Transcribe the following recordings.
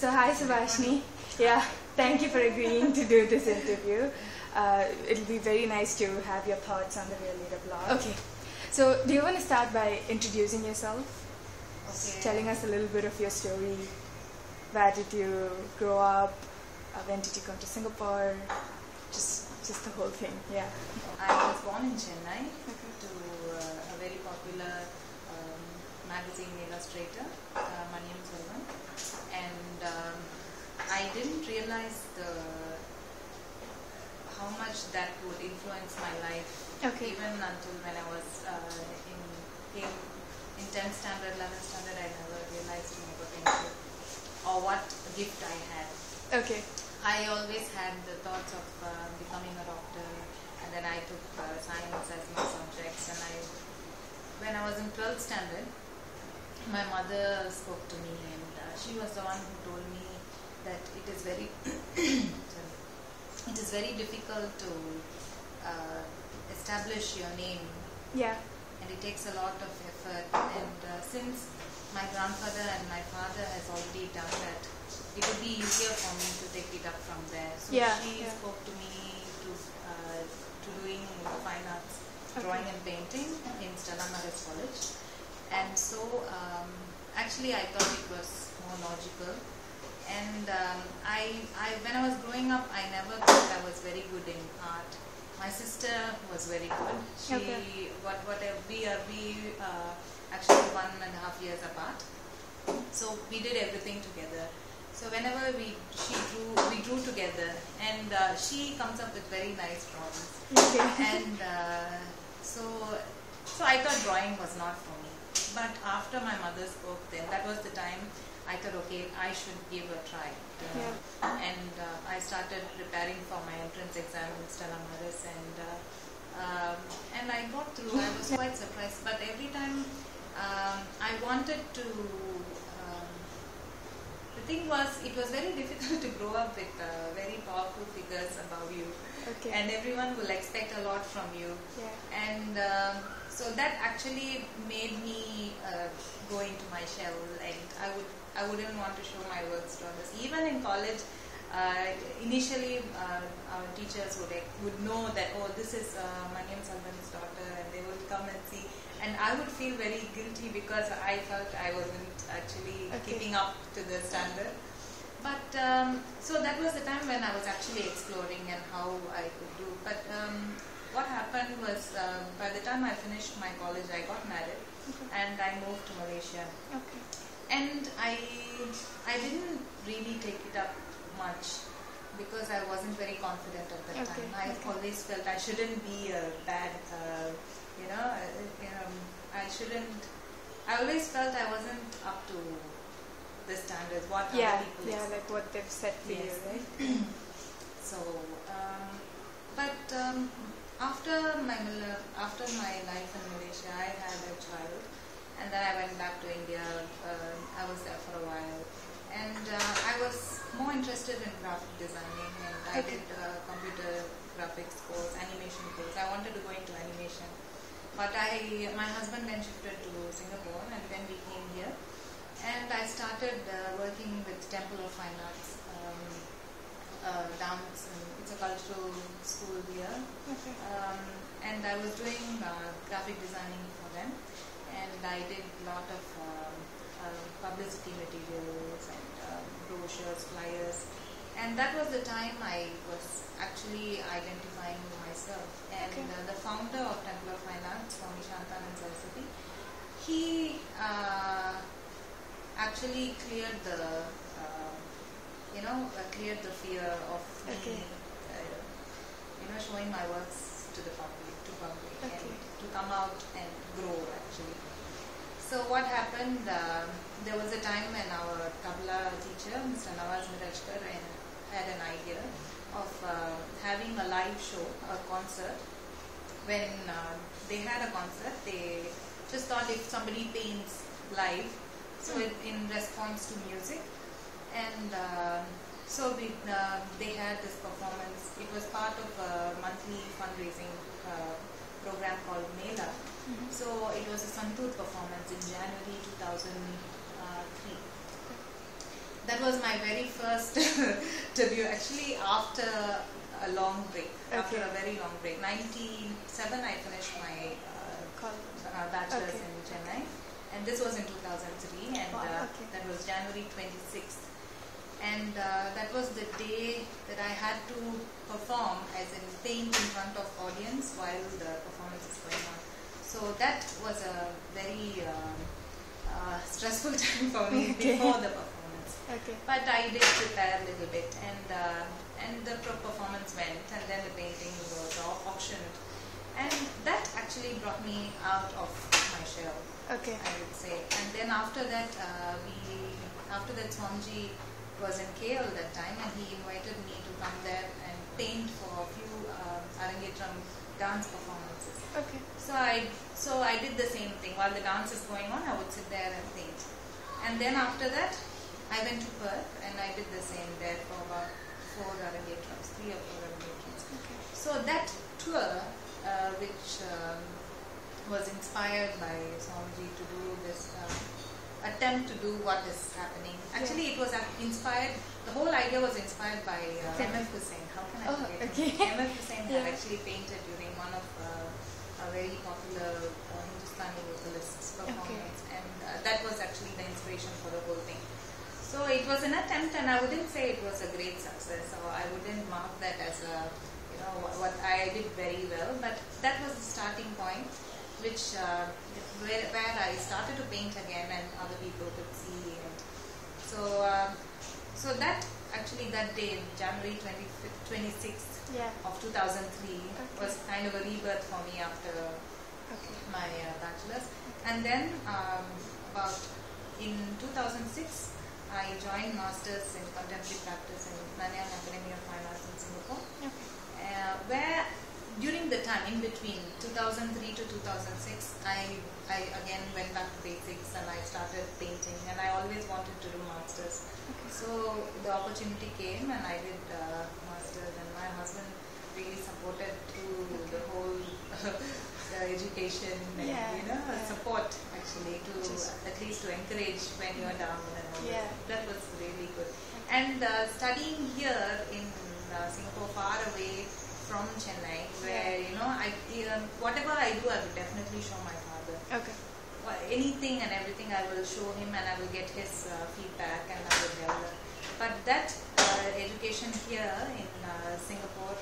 So, hi Subhashini. Yeah, thank you for agreeing to do this interview. Uh, it'll be very nice to have your thoughts on the Real Leader blog. Okay, so do you want to start by introducing yourself? Okay. Telling us a little bit of your story. Where did you grow up? Uh, when did you come to Singapore? Just, just the whole thing. Yeah. I was born in Chennai to uh, a very popular um, magazine illustrator, uh, Maniam Selvan, and um, I didn't realize the how much that would influence my life. Okay. Even until when I was uh, in in in 10th standard, 11th standard, I never realized my potential or what gift I had. Okay. I always had the thoughts of uh, becoming a doctor, and then I took uh, science as my subjects. And I, when I was in 12th standard, my mother spoke to me, and uh, she was the one who told me that it is very, sorry, it is very difficult to uh, establish your name, Yeah. and it takes a lot of effort. And uh, since my grandfather and my father has already done that, it would be easier for me to take it up from there. So Yeah, she yeah. spoke to me to uh, to doing fine arts, Okay. drawing and painting in Stella Maris College. And so um, actually I thought it was more logical. And um, I, I, when I was growing up, I never thought I was very good in art. My sister was very good. She, Okay. what, whatever we are, we uh, actually one and a half years apart. So we did everything together. So whenever we she drew, we drew together, and uh, she comes up with very nice drawings. Okay. And uh, so, so I thought drawing was not for me. But after my mother spoke, then that was the time I thought, okay, I should give a try. Uh, Yeah. And uh, I started preparing for my entrance exam in Stella Maris, and uh, um, and I got through. I was quite surprised. But every time um, I wanted to. Um, the thing was, it was very difficult to grow up with uh, very powerful figures above you Okay. and everyone will expect a lot from you yeah. and um, so that actually made me uh, go into my shell and I would I wouldn't want to show my works to others even in college uh, initially uh, our teachers would would know that oh this is uh, Maniam Selvan's daughter and they would come and see and I would feel very guilty because I felt I wasn't actually Okay. keeping up to the standard but um, so that was the time when I was actually exploring and how I could do. But um, what happened was uh, by the time I finished my college, I got married and I moved to Malaysia. Okay. And I I didn't really take it up much because I wasn't very confident at that Okay, time. I okay. always felt I shouldn't be a bad, uh, you know, uh, um, I shouldn't. I always felt I wasn't up to the standards what Yeah. other people Yeah. Like what they've set for you, Yes. right? So, um, but um, after my after my life in Malaysia, I had a child, and then I went back to India. Uh, I was there for a while, and uh, I was more interested in graphic designing, and I Okay. did uh, computer graphics course, animation course. I wanted to go into animation, but I my husband then shifted to Singapore, and then we came here, and I started uh, working with Temple of Fine Arts. Uh, dance and it's a cultural school here. Um, and I was doing uh, graphic designing for them. And I did a lot of um, uh, publicity materials and um, brochures, flyers. And that was the time I was actually identifying myself. And Okay. uh, the founder of Temple of Fine Arts, Swami Shantanand Saraswati, he uh, actually cleared the you know uh, cleared the fear of Okay. me uh, you know showing my works to the public to public and to come out and grow actually so what happened um, there was a time when our tabla teacher Mr. Nawaz Mirajkar and had an idea of uh, having a live show a concert when uh, they had a concert they just thought if somebody paints live so Hmm. it, in response to music and um so we, uh, they had this performance it was part of a monthly fundraising uh, program called Mela Mhm. so it was a Santoor performance in January 2003 that was my very first debut. Actually, after a long break, after a very long break. 97, I finished my uh, uh, bachelor's Okay. in Chennai, and this was in 2003, and Wow, uh, okay. that was January 26th. And uh, that was the day that I had to perform as in paint in front of audience while the performance is going on. So that was a very um, uh, stressful time for me Okay. before the performance. Okay. But I did prepare a little bit, and uh, and the performance went, and then the painting was au- auctioned, and that actually brought me out of my shell, Okay. I would say. And then after that, uh, we after that Swamiji was in KL that time, and he invited me to come there and paint for a few uh, Arangetram dance performances. Okay. So I so I did the same thing. While the dance is going on, I would sit there and paint. And then after that, I went to Perth and I did the same there for about four Arangetrams, three or four Arangetrams. Okay. So that tour, uh, which um, was inspired by Swamiji to do this uh, attempt to do what is happening. Actually, it was inspired. The whole idea was inspired by uh, Okay. M.F. Husain. How can I Oh, forget okay. M.F. Husain had actually painted during one of uh, a very popular uh, Hindustani vocalist's performance, and uh, that was actually the inspiration for the whole thing. So it was an attempt, and I wouldn't say it was a great success, or I wouldn't mark that as a, you know, what I did very well. But that was the starting point, which uh, where, where I started to paint again, and other people could see. So, uh, so that actually that day, January 20, 26th Yeah. of 2003, was kind of a rebirth for me after Okay. my uh, bachelor's. And then um, about in 2006, I joined masters in contemporary practice in Nanyang Academy of Fine Arts in Singapore, Okay. uh, where during the time in between 2003 to 2006, I I again went back to basics and I started painting, and I always wanted to do masters. So the opportunity came, and I did uh, masters, and my husband really supported through the whole the education and Yeah, you know yeah. support actually to Just- at least to encourage when you're down and all Yeah. that. That was really good. And uh, studying here in uh, Singapore, far away from Chennai, where you know I um, whatever I do, I will definitely show my father Okay. uh, anything and everything I will show him and I will get his uh, feedback and I will develop. But that uh, education here in uh, Singapore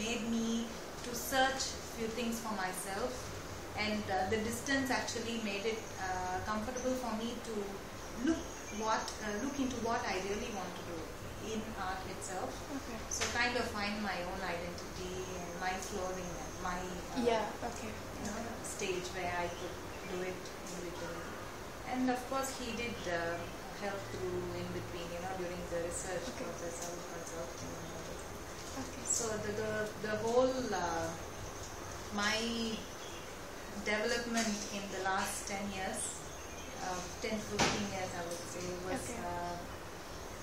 made me to search few things for myself and uh, the distance actually made it uh, comfortable for me to look what uh, look into what I really want to in art itself. Okay. So kind of find my own identity and my flooring and my uh, Yeah. Okay. you know, stage where I could do it individually. And of course, he did uh, help through in between, you know, during the research Okay. process, I was consulting. Okay. So the the, the whole uh, my development in the last 10 years, uh, 10 15 years I would say, was Okay.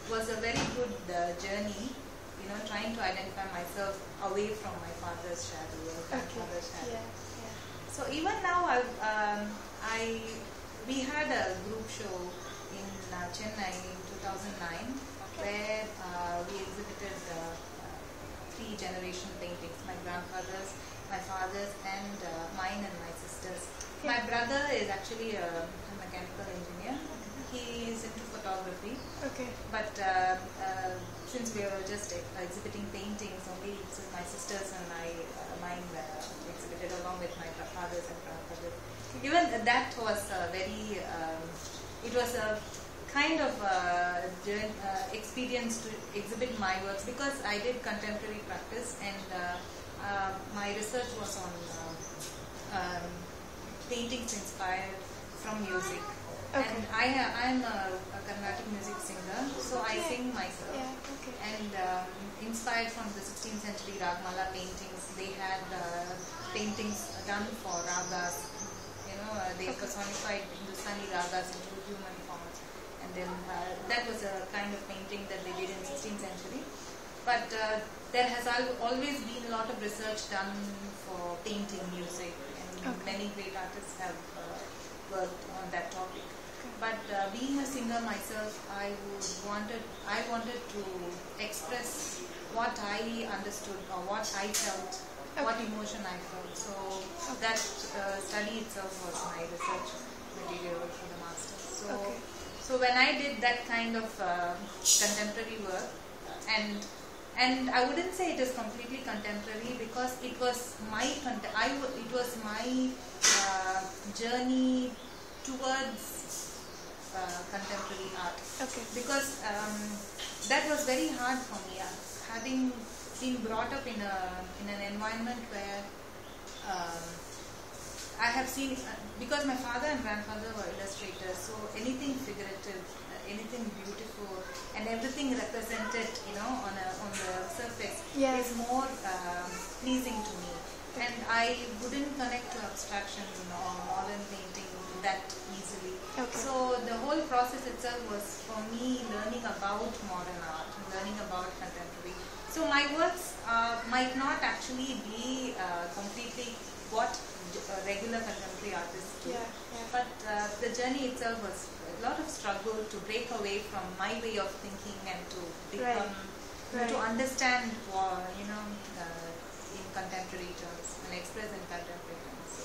Was a very good uh, journey. You know, trying to identify myself away from my father's shadow or Okay. grandfather's shadow. Yeah. Yeah. So even now, I, um, I we had a group show in uh, Chennai in 2009 where uh, we exhibited uh, three generation paintings: my grandfather's, my father's, and uh, mine and my sister's. My brother is actually a, a mechanical engineer. He is into photography. Okay. But uh, uh, since we were just uh, exhibiting paintings only, so my sisters and I, uh, mine uh, exhibited along with my fathers and grandfathers. Even that was a very, um, it was a kind of uh, uh, experience to exhibit my works because I did contemporary practice and my research was on um, um, paintings inspired from music. Okay. And I I'm a, a Carnatic music singer, so I Yeah. sing myself. Yeah. Okay. And um, inspired from the 16th century Ragmala paintings, they had uh, paintings done for ragas. You know, uh, they Okay. personified Hindustani ragas into human forms. And then uh, that was a kind of painting that they did in 16th century. But uh, there has al- always been a lot of research done for painting music, and Okay. many great artists have uh, worked on that topic. But uh, being a singer myself, I would wanted I wanted to express what I understood or what I felt, what emotion I felt. So that uh, study itself was my research material for the masters. So Okay. so when I did that kind of uh, contemporary work, and and I wouldn't say it is completely contemporary because it was my cont- I w- it was my uh, journey towards contemporary art Okay. because um, that was very hard for me. Uh, having been brought up in a in an environment where um, I have seen uh, because my father and grandfather were illustrators, so anything figurative, uh, anything beautiful, and everything represented, you know, on a on the surface Yeah. is more um, pleasing to me. And I wouldn't connect to abstraction or modern painting that easily. Okay. So the whole process itself was for me learning about modern art, learning about contemporary. So my works uh, might not actually be uh, completely what uh, regular contemporary artists do. Yeah, yeah. But uh, the journey itself was a lot of struggle to break away from my way of thinking and to become, Right. to understand, what, you know, uh, in contemporary terms and express in contemporary terms. So,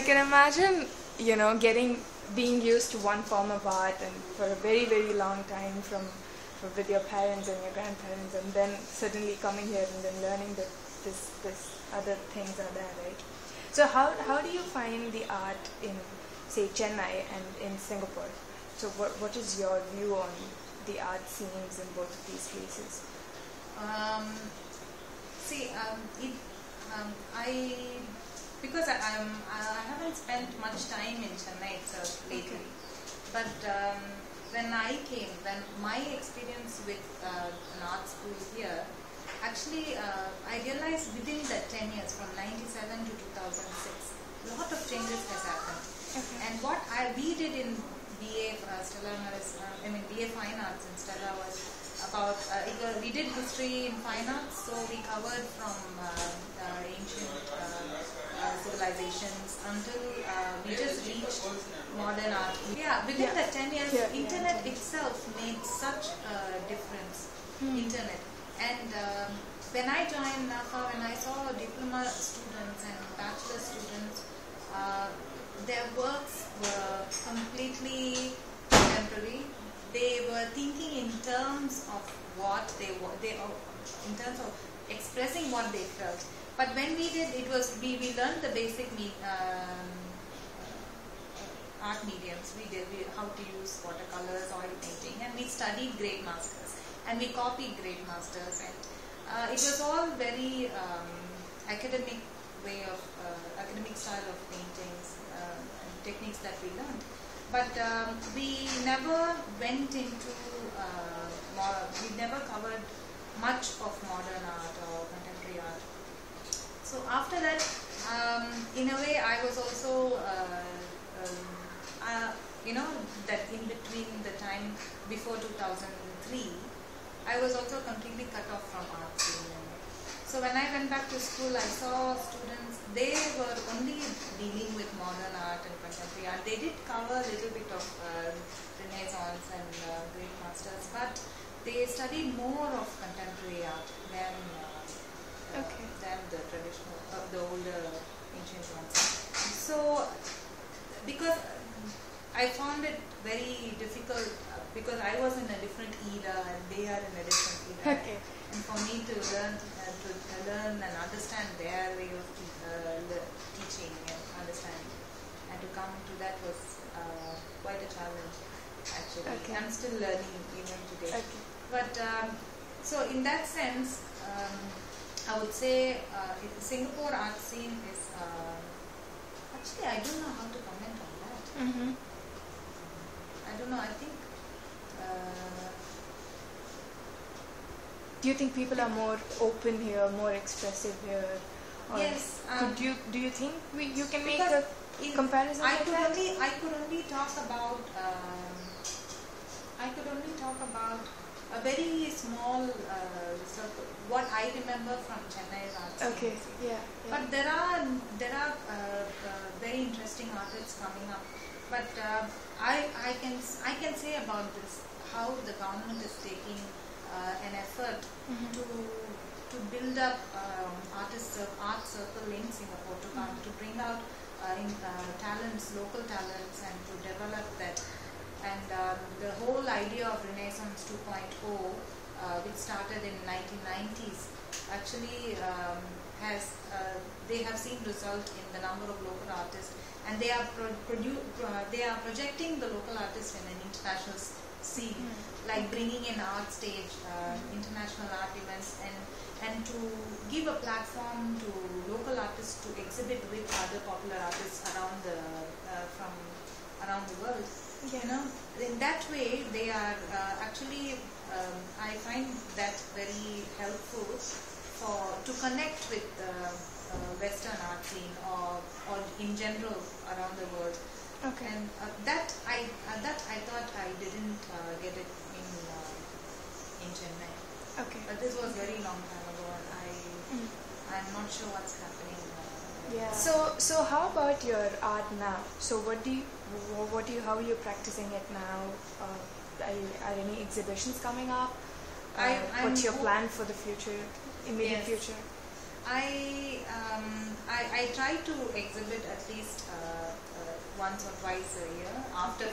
I can imagine, you know, getting being used to one form of art and for a very very long time from, from with your parents and your grandparents, and then suddenly coming here and then learning that this this other things are there, right? So how how do you find the art in say Chennai and in Singapore? So what what is your view on the art scenes in both of these places? Um, see, um, it, um, I because I, I'm, I haven't spent much time in Chennai itself lately, but um, when I came, when my experience with uh, an art school here, actually uh, I realized within that 10 years, from 97 to 2006, a lot of changes has happened. Okay. And what I we did in BA uh, Stella uh, I mean BA Fine Arts in Stella was about uh, we did history in fine arts, so we covered from uh, uh, ancient uh, uh, civilizations until uh, we just reached modern art. Yeah, within Yeah. that ten years, Yeah, internet itself made such a difference. Hmm. Internet and um, when I joined NAFA, when I saw diploma students and bachelor students, uh, their works were completely contemporary. They were thinking in terms of what they were, they in terms of expressing what they felt. But when we did, it was we, we learned the basic me, um, art mediums. We did we, how to use watercolors, oil painting, and we studied great masters and we copied great masters. And uh, it was all very um, academic way of uh, academic style of paintings uh, and techniques that we learned. But um, we never went into uh, we never covered much of modern art or contemporary art. So after that, um, in a way, I was also, uh, um, uh, you know, that in between the time before 2003, I was also completely cut off from art. So when I went back to school, I saw students, they were only dealing with modern art and contemporary art. They did cover a little bit of uh, Renaissance and uh, great masters, but they studied more of contemporary art than uh, Okay. than the traditional, uh, the older ancient ones. So, because I found it very difficult uh, because I was in a different era and they are in a different era. Okay. And for me to learn, uh, to uh, learn and understand their way of uh, le- teaching and understanding, and to come to that was uh, quite a challenge. Actually, Okay. I'm still learning even today. Okay. But um, so in that sense, um, I would say uh, it- Singapore art scene is uh, actually I don't know how to comment on that. Mm-hmm. I don't know. I think Do you think people are more open here, more expressive here? Yes. Um, could you do you think we you can make a comparison I like could that? only I could only talk about um, I could only talk about a very small uh, circle. What I remember from Chennai's art. Okay. Yeah. yeah. But there are there are uh, uh, very interesting artists coming up but uh, I, I can I can say about this how the government is taking uh, an effort Mhm. to to build up um, artist cir- art circle in Singapore to come to bring out uh, in, uh, talents, local talents, and to develop that. And um, the whole idea of Renaissance 2.0, uh, which started in 1990s, actually um, has uh, they have seen result in the number of local artists, and they are pro- produ- uh, they are projecting the local artists in an international s- scene like bringing in art stage, uh, international art events, and and to give a platform to local artists to exhibit with other popular artists around the uh, from around the world. You know, in that way they are uh, actually. Um, I find that very helpful for to connect with the uh, Western art scene or or in general around the world. Okay. And uh, that I uh, that I thought I didn't uh, get it in uh, in Chennai. Okay. But this was very long time ago, and I Mm. I'm not sure what's happening. Uh, Yeah. So, so how about your art now? So, what do you, what do you, how are you practicing it now? Uh, are, you, are any exhibitions coming up? Uh, I- I'm what's your plan for the future, immediate Yes. future? I, um, I I try to exhibit at least uh, once or twice a year. After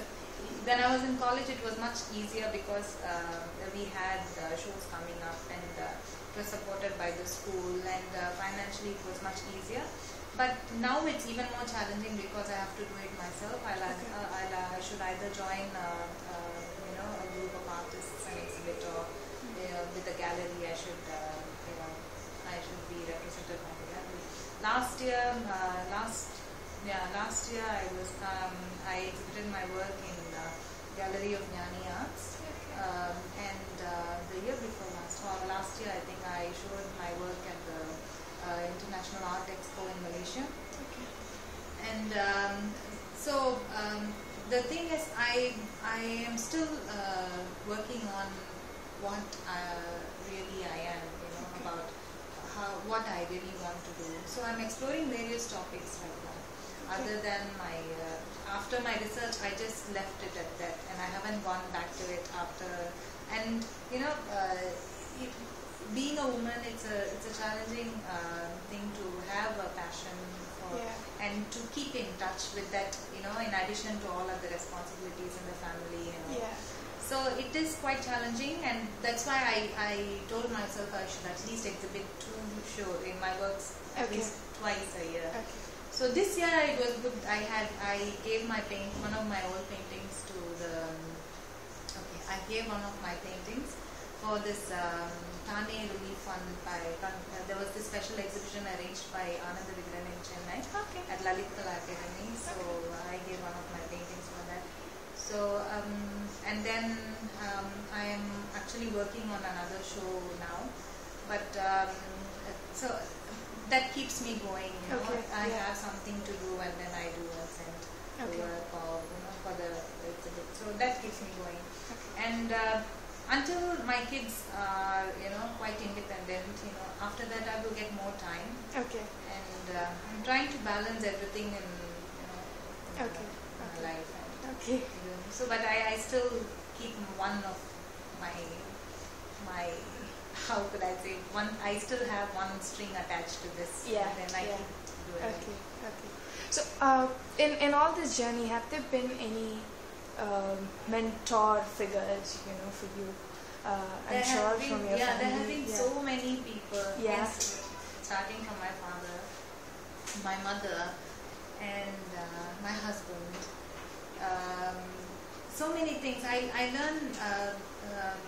when I was in college, it was much easier because uh, we had uh, shows coming up and uh, it was supported by the school and uh, financially it was much easier. But now it's even more challenging because I have to do it myself. I'll, Okay. uh, I'll, uh, I should either join uh, uh, you know a group of artists and exhibit or uh, with a gallery. I should uh, you know I should be represented by the gallery. Last year, uh, last yeah, last year I was um, I exhibited my work in the Gallery of Jnani Arts, um, and uh, the year before last, or last year I think I showed my work at the uh, International Art Expo in Malaysia. Okay. And um, so um, the thing is, I I am still uh, working on what uh, really I am, you know, Okay. about how what I really want to do. So I'm exploring various topics right now. Okay. Other than my uh, after my research, I just left it at that, and I haven't gone back to it after. And you know, uh, it, being a woman, it's a it's a challenging uh, thing to have a passion for Yeah. and to keep in touch with that, you know, in addition to all other responsibilities in the family and all. Yeah. So it is quite challenging, and that's why I, I told myself I should at least exhibit two shows in my works at least twice a year. Okay. So this year it was good. I had I gave my paint one of my old paintings to the. Okay, I gave one of my paintings for this um, Thane Relief Fund by. Uh, there was this special exhibition arranged by Ananda Vikatan in Chennai Okay. at Lalit Kala Academy. So I gave one of my paintings for that. So um, and then um, I am actually working on another show now, but um, so that keeps me going. You know, Okay, I yeah. have something to do and then I do and send Okay. work or you know for the. So that keeps me going. Okay. And uh, until my kids are you know quite independent, you know after that I will get more time Okay. and uh, I'm trying to balance everything in you know in Okay, my okay. life. And, Okay. you know, so, but I, I still keep one of my my how could I say one? I still have one string attached to this. Yeah, And then I yeah. keep doing it. Okay, okay. So, uh, in in all this journey, have there been any um, mentor figures, you know, for you? Uh, I'm There sure been, from your yeah, family. there have been yeah. so many people. Yes, starting from my father, my mother, and uh, my husband. Um, so many things. I I learned, uh, um,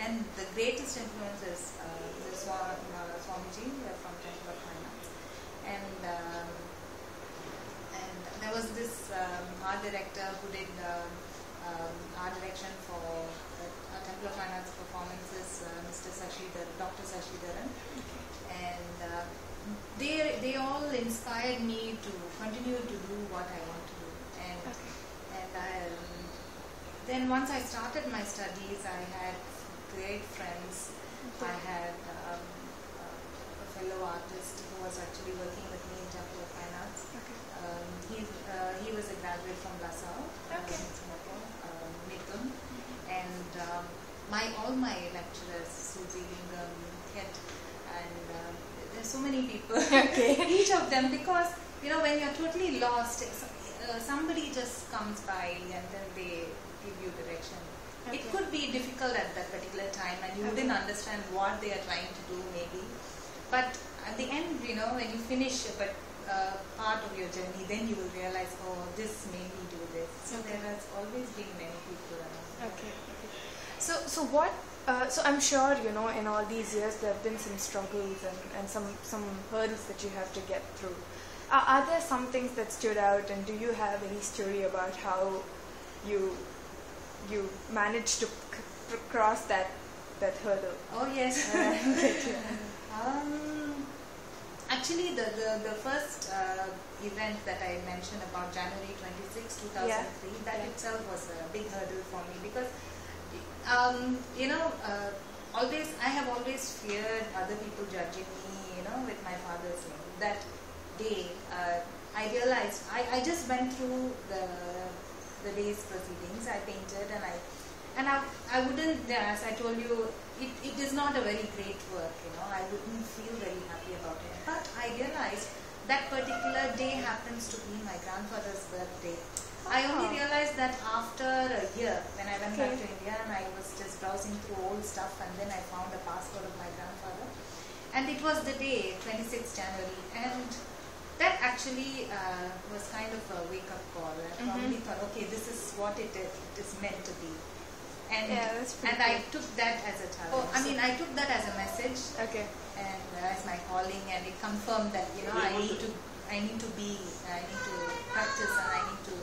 and the greatest influence is uh, the Swa- uh, Swamiji from Temple of Fine Arts, and. Um, and there was this um, art director who did um, um, art direction for uh, Temple of Fine Arts performances, uh, Mr. Sashidhar, Dr. Sashidharan, and uh, they they all inspired me to continue to do what I want to do, and Okay. and I, um, then once I started my studies, I had great friends. I had um, uh, a fellow artist who was actually working with me in Temple of Fine Arts. Okay. Um, he, uh, he is a graduate from LaSalle Okay. in Singapore, um, Mithun. And um, my all my lecturers, Susie Lingham, Kit, and um, there's so many people. Okay. Each of them, because you know, when you're totally lost, uh, somebody just comes by and then they give you direction. It could be difficult at that particular time, and you Okay. wouldn't understand what they are trying to do, maybe. But at the end, you know, when you finish a but, uh, part of your journey, then you will realize, oh, this made me do this. So Okay. there has always been many people around. Okay. okay. So, so what? Uh, so I'm sure you know in all these years there have been some struggles and, and some some hurdles that you have to get through. Are, are there some things that stood out, and do you have any story about how you you managed to c- cross that that hurdle? Oh yes. Um, actually, the the, the first uh, event that I mentioned about January 26, 2003, Yeah. that Yeah. itself was a big hurdle for me because, um, you know, uh, always I have always feared other people judging me, you know, with my father's name. That day, uh, I realized I, I just went through the the day's proceedings. I painted and I and I, I wouldn't, as I told you, it, it is not a very great work, you know, I wouldn't feel very happy about it. But I realized that particular day happens to be my grandfather's birthday. I only realized that after a year, when I went back to India and I was just browsing through old stuff and then I found a passport of my grandfather. And it was the day, 26th January, and that actually uh, was kind of a wake-up call. I Mhm. probably thought, okay, this is what it is, it is meant to be. And, Yeah, that's pretty and I took that as a challenge. Oh, I mean, I took that as a message okay. and uh, as my calling, and it confirmed that you know I need to, I need to be, I need to practice, and I need to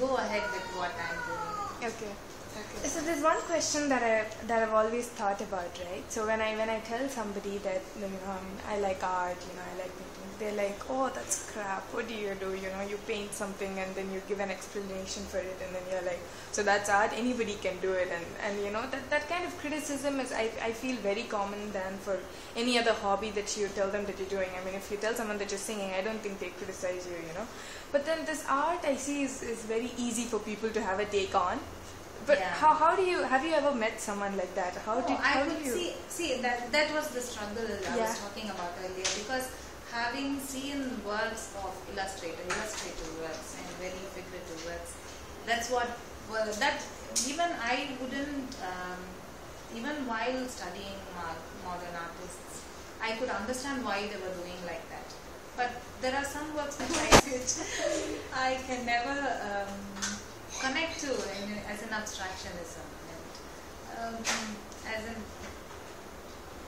go ahead with what I'm doing. Okay. Okay. So there's one question that I that I've always thought about, right? So when I when I tell somebody that you know um, I like art, you know I like painting, they're like, oh that's crap. What do you do? You know you paint something and then you give an explanation for it, and then you're like, so that's art. Anybody can do it, and and you know that that kind of criticism is I I feel very common than for any other hobby that you tell them that you're doing. I mean if you tell someone that you're singing, I don't think they criticize you, you know. But then this art I see is is very easy for people to have a take on. But Yeah. how, how do you have you ever met someone like that? How did I how would did you see see that that was the struggle I Yeah. was talking about earlier because having seen works of illustrator, illustrative works and very figurative works, that's what well that even I wouldn't um, even while studying modern artists, I could understand why they were doing like that. But there are some works which I I can never um, connect to in, as an abstractionism. And, um, as an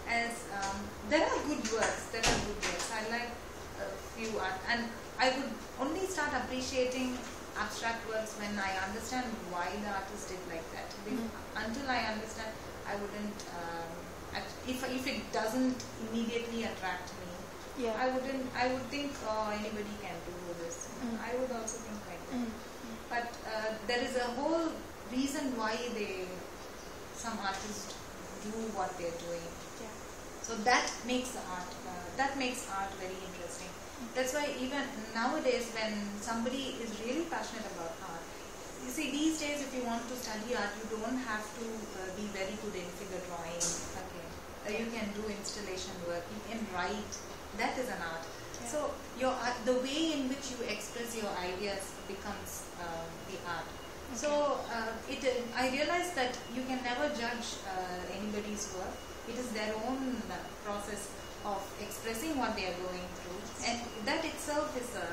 as um, there are good works, there are good works. I like a few art, and I would only start appreciating abstract works when I understand why the artist did like that. If- Mhm. Until I understand, I wouldn't. Um, if if it doesn't immediately attract me, yeah. I wouldn't. I would think, oh, anybody can do this. Mm. I would also think like that. Mm. But uh, there is a whole reason why they, some artists do what they're doing. So that makes art, uh, that makes art very interesting. That's why even nowadays when somebody is really passionate about art, you see these days if you want to study art, you don't have to uh, be very good in figure drawing. Okay. Uh, you can do installation work. You can write. That is an art. Yeah. So your art, the way in which you express your ideas becomes uh, the art. So uh, it, I realized that you can never judge uh, anybody's work. It is their own uh, process of expressing what they are going through, and that itself is a.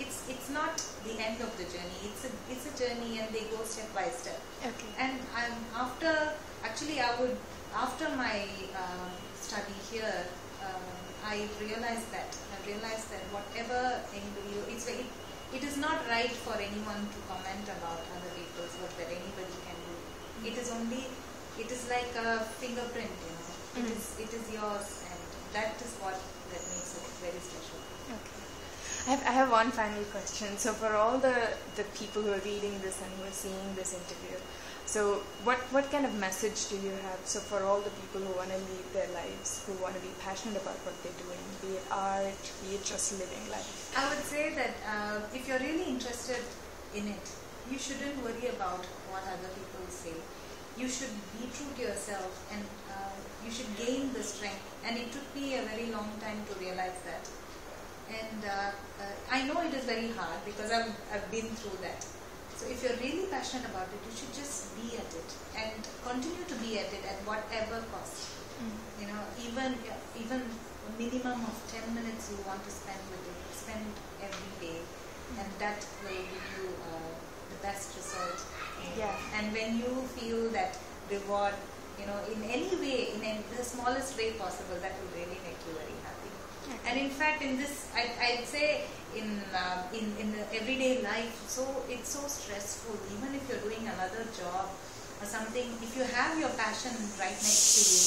It's it's not the end of the journey. It's a it's a journey, and they go step by step. Okay. And um, after, actually, I would, after my um study here, um, I realized that, I realized that whatever anybody, it's very, it is not right for anyone to comment about other people's work that anybody can do. It is only, it is like a fingerprint, you know. It Mm. is, it is yours, and that is what that makes it very special. Okay. I have, I have one final question. So for all the, the people who are reading this and who are seeing this interview, so what, what kind of message do you have? So for all the people who want to lead their lives, who want to be passionate about what they're doing, be it art, be it just living life. I would say that uh, if you're really interested in it, you shouldn't worry about what other people say. You should be true to yourself and you should gain the strength. And it took me a very long time to realize that. And uh, uh, I know it is very hard because I've, I've been through that. So if you're really passionate about it, you should just be at it and continue to be at it at whatever cost. Mm. You know, even even a minimum of 10 minutes you want to spend with it, spend every day, and that will give you uh, the best result. Yeah. And when you feel that reward, you know, in any way, in any, the smallest way possible, that will really make you very happy. And in fact, in this, I, I'd say in, uh, in in the everyday life, so it's so stressful. Even if you're doing another job or something, if you have your passion right next to you,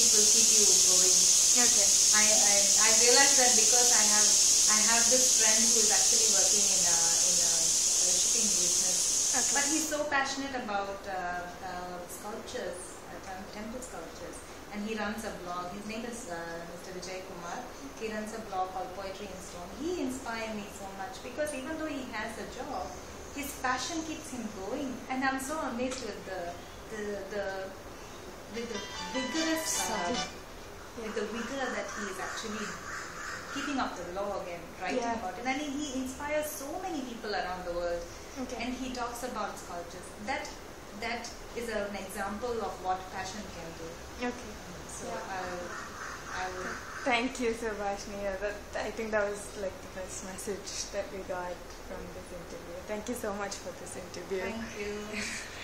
it will keep you going. Okay. I, I I realized that because I have I have this friend who is actually working in a, a shipping business, Okay. but he's so passionate about uh, uh, sculptures, uh, temple sculptures, and he runs a blog. His name is uh, Mr. Vijay Kumar. He runs a blog called Poetry in Stone. He inspired me so much because even though he has a job, his passion keeps him going, and I'm so amazed with the the the with the vigorous. Uh, with the vigor that he is actually keeping up the log and writing Yeah. about it. And he, he inspires so many people around the world. Okay. And he talks about sculptures. That that is an example of what passion can do. Okay. So Yeah. I'll, I'll Thank you Nia. That, I think that was like the best message that we got from this interview. Thank you so much for this interview. thank you.